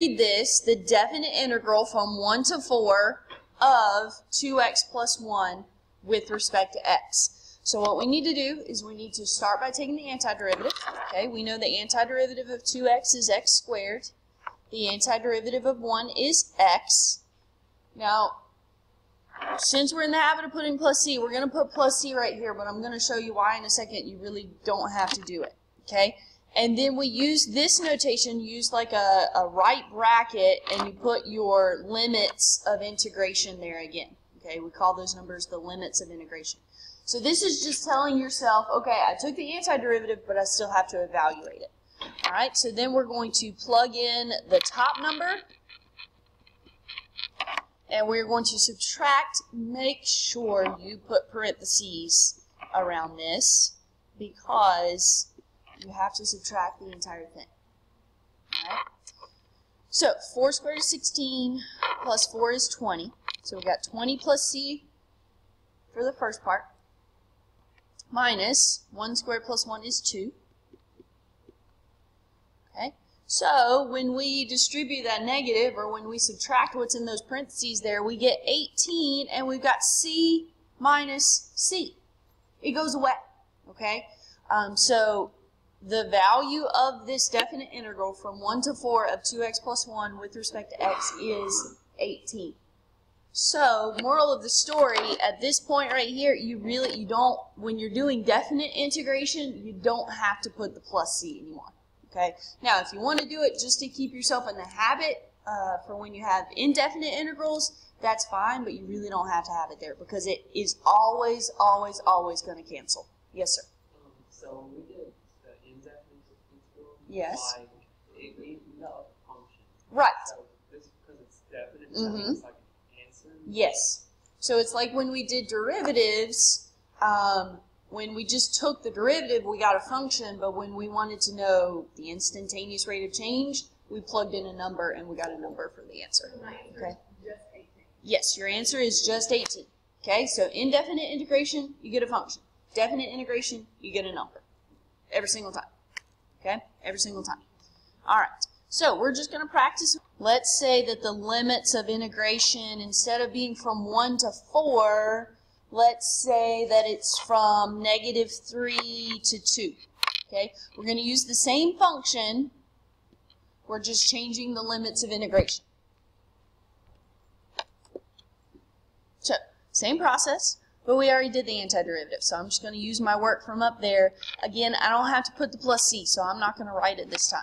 this, the definite integral from 1 to 4 of 2x plus 1 with respect to x. So what we need to do is we need to start by taking the antiderivative. Okay, we know the antiderivative of 2x is x squared. The antiderivative of 1 is x. Now, since we're in the habit of putting plus c, we're going to put plus c right here, but I'm going to show you why in a second you really don't have to do it. Okay? And then we use this notation, use like a, a right bracket, and you put your limits of integration there again. Okay, we call those numbers the limits of integration. So this is just telling yourself, okay, I took the antiderivative, but I still have to evaluate it. All right, so then we're going to plug in the top number, and we're going to subtract. Make sure you put parentheses around this because you have to subtract the entire thing. Alright? So 4 squared is 16, plus 4 is 20. So we got 20 plus c for the first part, minus 1 squared plus 1 is 2. Okay? So when we distribute that negative, or when we subtract what's in those parentheses there, we get 18, and we've got c minus c. It goes away. Okay? Um, so the value of this definite integral from 1 to 4 of 2x plus 1 with respect to x is 18. So, moral of the story, at this point right here, you really, you don't, when you're doing definite integration, you don't have to put the plus c anymore. Okay? Now, if you want to do it just to keep yourself in the habit uh, for when you have indefinite integrals, that's fine, but you really don't have to have it there because it is always, always, always going to cancel. Yes, sir. Um, so Yes. Like, it gave me a function. Right. So this because it's definite, Mhm. it's like an answer. Yes. So it's like when we did derivatives, um, when we just took the derivative, we got a function, but when we wanted to know the instantaneous rate of change, we plugged in a number and we got a number for the answer. Okay. Yes, your answer is just 18. Okay, so indefinite integration, you get a function. Definite integration, you get a number. Every single time. Okay, every single time. All right, so we're just going to practice. Let's say that the limits of integration, instead of being from 1 to 4, let's say that it's from negative 3 to 2. Okay, we're going to use the same function. We're just changing the limits of integration. So, same process. But we already did the antiderivative, so I'm just going to use my work from up there. Again, I don't have to put the plus c, so I'm not going to write it this time.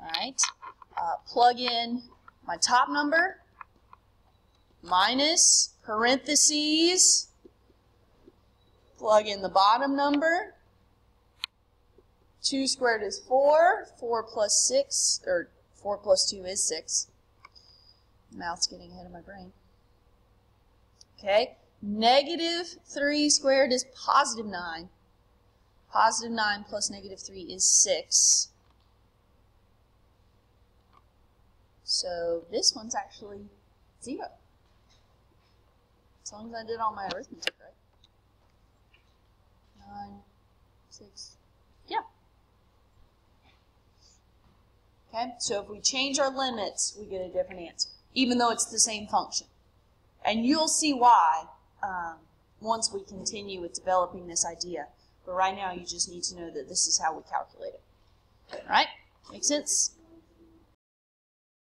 All right, uh, plug in my top number minus parentheses, plug in the bottom number. 2 squared is 4, 4 plus 6, or 4 plus 2 is 6 mouth's getting ahead of my brain. Okay, negative 3 squared is positive 9. Positive 9 plus negative 3 is 6. So this one's actually 0. As long as I did all my arithmetic right. 9, 6, yeah. Okay, so if we change our limits, we get a different answer even though it's the same function. And you'll see why um, once we continue with developing this idea. But right now, you just need to know that this is how we calculate it. All right? Make sense?